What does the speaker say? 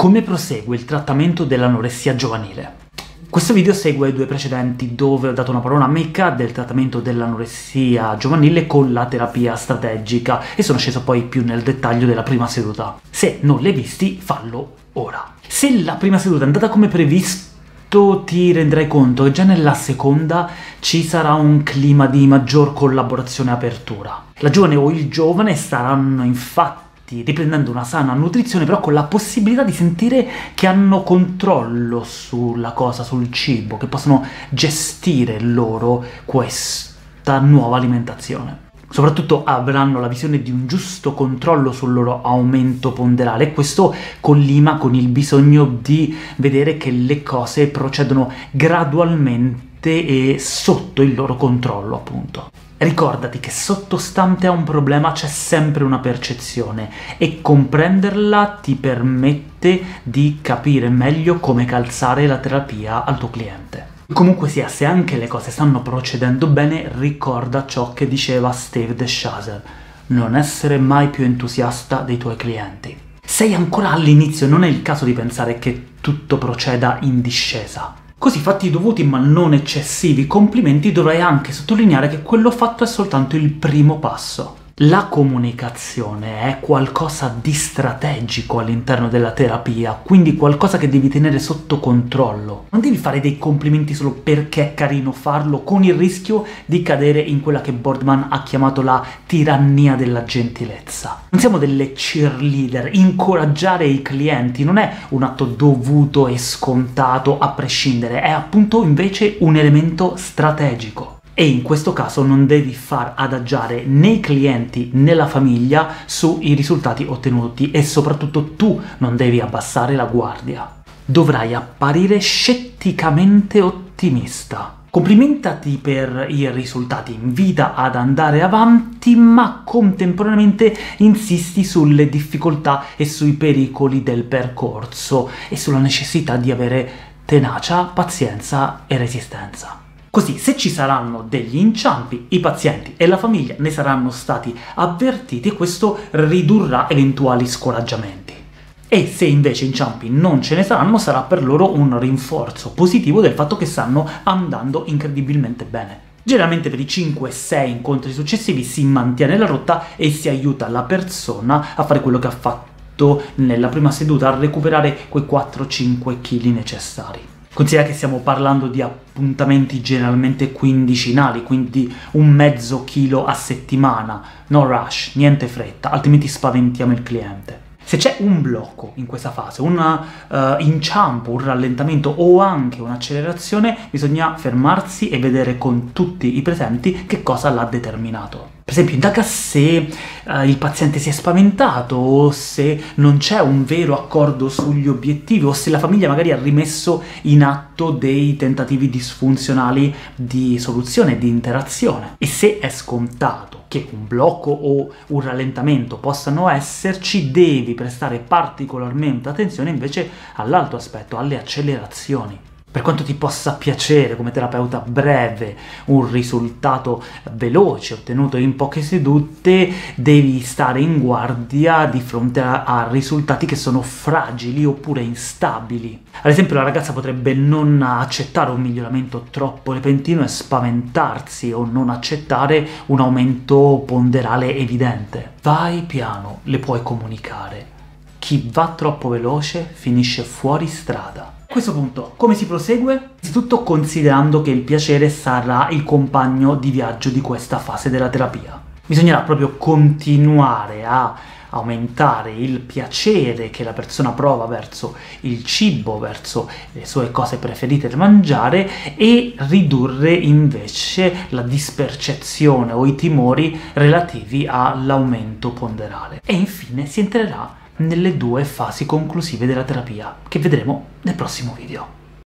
Come prosegue il trattamento dell'anoressia giovanile? Questo video segue i due precedenti dove ho dato una parola panoramica del trattamento dell'anoressia giovanile con la terapia strategica e sono sceso poi più nel dettaglio della prima seduta. Se non l'hai visti, fallo ora. Se la prima seduta è andata come previsto ti renderai conto che già nella seconda ci sarà un clima di maggior collaborazione e apertura. La giovane o il giovane saranno infatti riprendendo una sana nutrizione, però con la possibilità di sentire che hanno controllo sulla cosa, sul cibo, che possono gestire loro questa nuova alimentazione. Soprattutto avranno la visione di un giusto controllo sul loro aumento ponderale e questo collima con il bisogno di vedere che le cose procedono gradualmente e sotto il loro controllo, appunto. Ricordati che sottostante a un problema c'è sempre una percezione e comprenderla ti permette di capire meglio come calzare la terapia al tuo cliente. Comunque sia, se anche le cose stanno procedendo bene, ricorda ciò che diceva Steve DeShazer, non essere mai più entusiasta dei tuoi clienti. Sei ancora all'inizio, non è il caso di pensare che tutto proceda in discesa. Così fatti dovuti ma non eccessivi complimenti dovrai anche sottolineare che quello fatto è soltanto il primo passo. La comunicazione è qualcosa di strategico all'interno della terapia, quindi qualcosa che devi tenere sotto controllo. Non devi fare dei complimenti solo perché è carino farlo, con il rischio di cadere in quella che Boardman ha chiamato la tirannia della gentilezza. Non siamo delle cheerleader, incoraggiare i clienti non è un atto dovuto e scontato a prescindere, è appunto invece un elemento strategico e in questo caso non devi far adagiare né i clienti né la famiglia sui risultati ottenuti e soprattutto tu non devi abbassare la guardia. Dovrai apparire scetticamente ottimista. Complimentati per i risultati, invita ad andare avanti, ma contemporaneamente insisti sulle difficoltà e sui pericoli del percorso e sulla necessità di avere tenacia, pazienza e resistenza. Così, se ci saranno degli inciampi, i pazienti e la famiglia ne saranno stati avvertiti e questo ridurrà eventuali scoraggiamenti. E se invece inciampi non ce ne saranno, sarà per loro un rinforzo positivo del fatto che stanno andando incredibilmente bene. Generalmente per i 5-6 incontri successivi si mantiene la rotta e si aiuta la persona a fare quello che ha fatto nella prima seduta, a recuperare quei 4-5 kg necessari. Considera che stiamo parlando di appuntamenti generalmente quindicinali, quindi un mezzo chilo a settimana, no rush, niente fretta, altrimenti spaventiamo il cliente. Se c'è un blocco in questa fase, un uh, inciampo, un rallentamento o anche un'accelerazione, bisogna fermarsi e vedere con tutti i presenti che cosa l'ha determinato. Per esempio, indaga se uh, il paziente si è spaventato o se non c'è un vero accordo sugli obiettivi o se la famiglia magari ha rimesso in atto dei tentativi disfunzionali di soluzione, di interazione. E se è scontato che un blocco o un rallentamento possano esserci, devi prestare particolarmente attenzione invece all'altro aspetto, alle accelerazioni. Per quanto ti possa piacere come terapeuta breve un risultato veloce ottenuto in poche sedute, devi stare in guardia di fronte a, a, risultati che sono fragili oppure instabili. Ad esempio la ragazza potrebbe non accettare un miglioramento troppo repentino e spaventarsi o non accettare un aumento ponderale evidente. Vai piano, le puoi comunicare. Chi va troppo veloce finisce fuori strada. A questo punto, come si prosegue? Innanzitutto considerando che il piacere sarà il compagno di viaggio di questa fase della terapia. Bisognerà proprio continuare a aumentare il piacere che la persona prova verso il cibo, verso le sue cose preferite da mangiare e ridurre invece la dispercezione o i timori relativi all'aumento ponderale. E infine si entrerà nelle due fasi conclusive della terapia, che vedremo nel prossimo video.